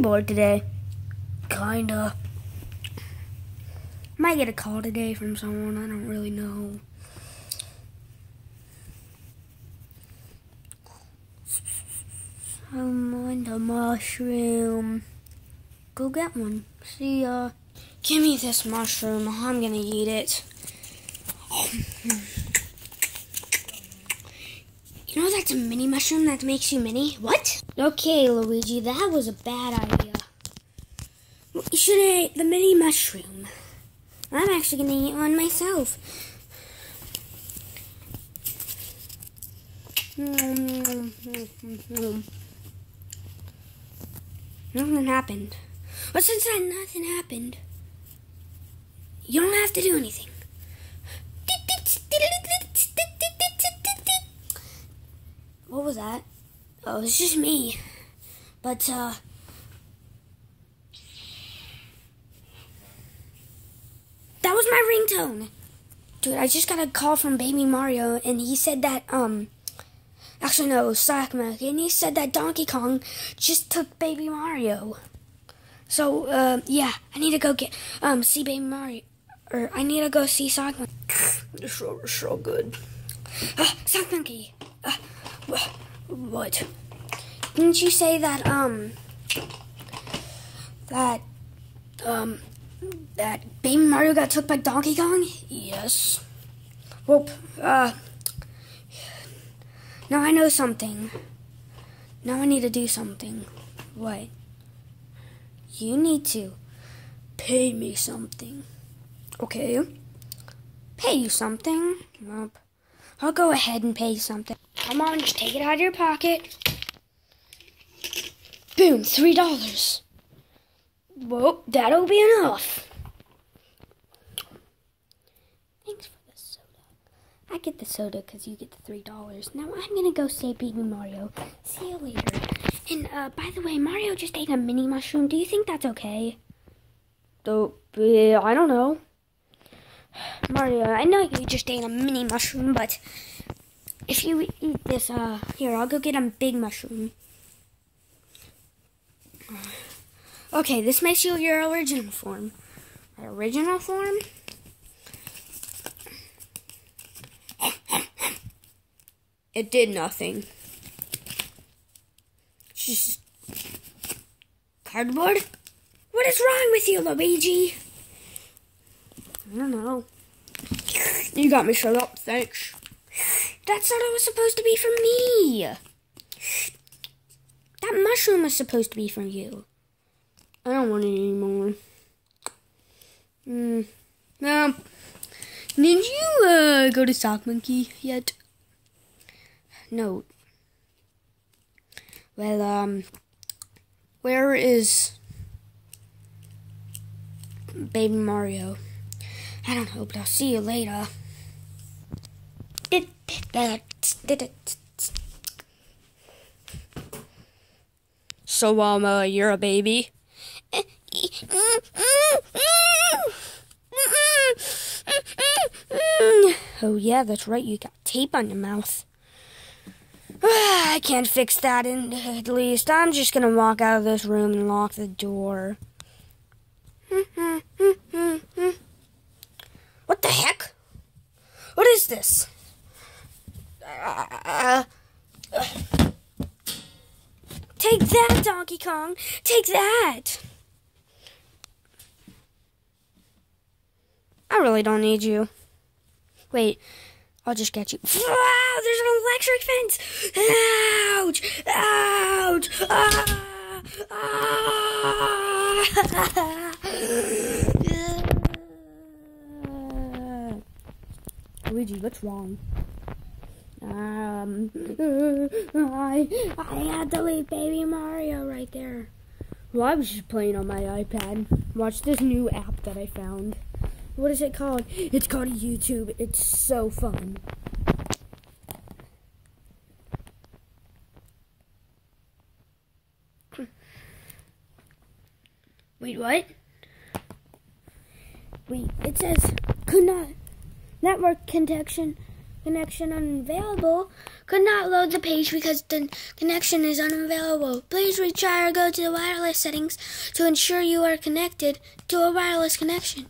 bored today? Kinda. Might get a call today from someone. I don't really know. Someone the mushroom. Go get one. See ya. Give me this mushroom. I'm gonna eat it. Um, hmm. You know that's a mini mushroom that makes you mini? What? Okay, Luigi, that was a bad idea. You should have ate the mini mushroom. I'm actually gonna eat one myself. Nothing happened. But since that nothing happened, you don't have to do anything. What was that? Oh, it's just me. But, uh, that was my ringtone. Dude, I just got a call from Baby Mario, and he said that, um, actually, no, Sockmac, and he said that Donkey Kong just took Baby Mario. So, uh, yeah, I need to go get, um, see Baby Mario, or I need to go see Sockmac. This show is so good. Uh, Sock Monkey, uh, what? Didn't you say that, um, that, um, that Baby Mario got took by Donkey Kong? Yes. Well, uh, now I know something. Now I need to do something. What? You need to pay me something. Okay. Pay you something? Nope. I'll go ahead and pay something. Come on, just take it out of your pocket. Boom, three dollars. Well, that'll be enough. Thanks for the soda. I get the soda because you get the three dollars. Now I'm gonna go say Baby Mario. See you later. And uh, by the way, Mario just ate a mini mushroom. Do you think that's okay? Oh, I don't know. Mario, I know you just ate a mini mushroom, but if you eat this, uh, here, I'll go get a big mushroom. Okay, this makes you your original form. My Original form? It did nothing. Just cardboard? What is wrong with you, Luigi? I don't know. You got me shut up, thanks. That's not it was supposed to be from me. That mushroom was supposed to be from you. I don't want it anymore. Hmm. Now, did you uh, go to Sock Monkey yet? No. Well, um, where is Baby Mario? I don't know, but I'll see you later. So, um, uh, you're a baby? Oh, yeah, that's right. You got tape on your mouth. I can't fix that, in, at least. I'm just gonna walk out of this room and lock the door. what the heck? What is this? Uh, uh, take that, Donkey Kong! Take that! I really don't need you. Wait, I'll just get you. Wow, there's an electric fence! Ouch! Ouch! Ah! Ah! Luigi, what's wrong? Um, I, I had to leave Baby Mario right there. Well, I was just playing on my iPad. Watch this new app that I found. What is it called? It's called YouTube. It's so fun. Wait, what? Wait, it says could not network connection Connection unavailable. Could not load the page because the connection is unavailable. Please retry or go to the wireless settings to ensure you are connected to a wireless connection.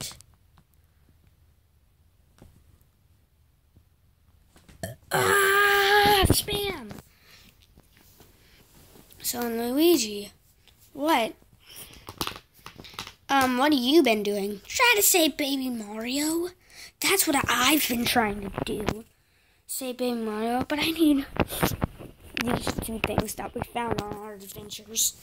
Ah, spam. So Luigi, what? Um, what have you been doing? Try to save Baby Mario. That's what I've been trying to do. Save Baby Mario, but I need these two things that we found on our adventures.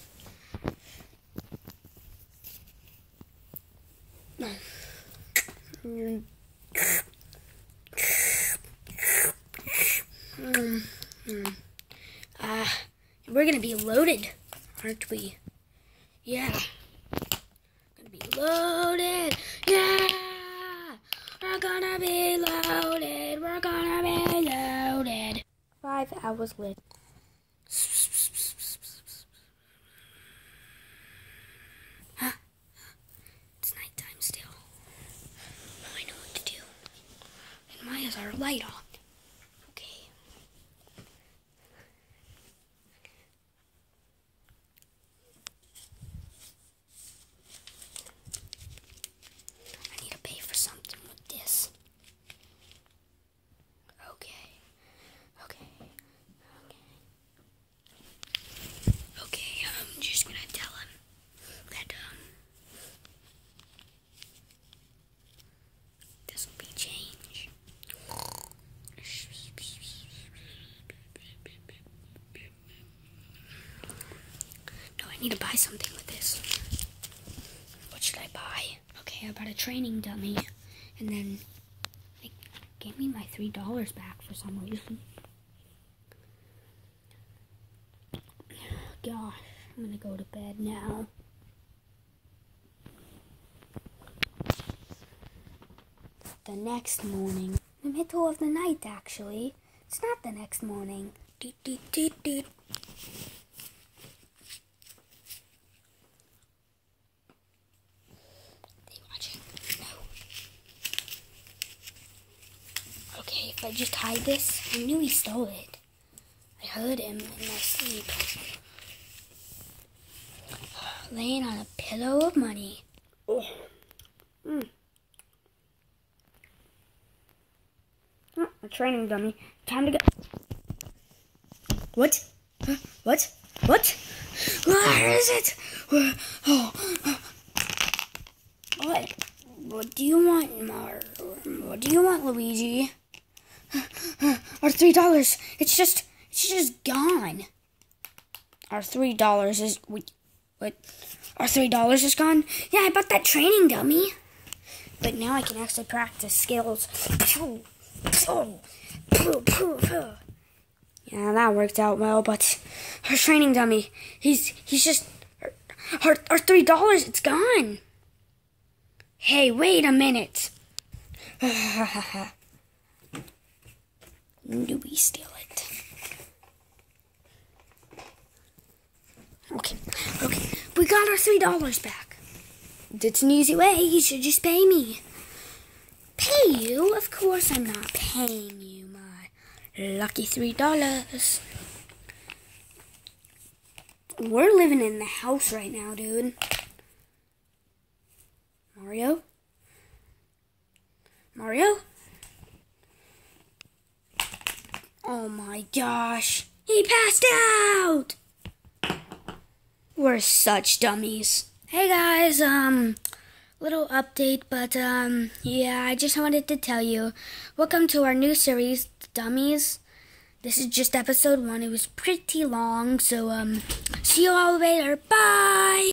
Uh, we're gonna be loaded, aren't we? Yeah. Gonna be loaded. Yeah. We're gonna be loaded. We're gonna be loaded. Five hours later. Huh? It's nighttime still. I know what to do. And why is our light on? Okay. I need to pay for something with this. Okay. Okay. Okay. Okay, I'm just gonna tell him that, um, this will be change. No, I need to buy something with this. What should I buy? Okay, I bought a training dummy, and then they gave me my three dollars back for some reason. Gosh, I'm gonna go to bed now. The next morning, the middle of the night, actually. It's not the next morning. Doot, doot, doot, doot. They watching? No. Okay, if I just hide this, I knew he stole it. I heard him in my sleep. Laying on a pillow of money. Oh. Mm. Oh, a training dummy. Time to go. What? Huh? What? What? Where is it? Where? Oh. What? What do you want, Mar? What do you want, Luigi? Our three dollars. It's just, it's just gone. Our three dollars is wait, what? Our three dollars is gone. Yeah, I bought that training dummy. But now I can actually practice skills. Yeah, that worked out well. But our training dummy, he's he's just our our three dollars. It's gone. Hey, wait a minute. Knew we steal it. Okay, okay. We got our three dollars back. It's an easy way. You should just pay me. Pay you? Of course I'm not paying you my lucky three dollars. We're living in the house right now, dude. Mario? Mario? Oh my gosh. He passed out! We're such dummies. Hey guys, um, little update, but um, yeah, I just wanted to tell you, welcome to our new series, Dummies. This is just episode one. It was pretty long, so um, see you all later. Bye!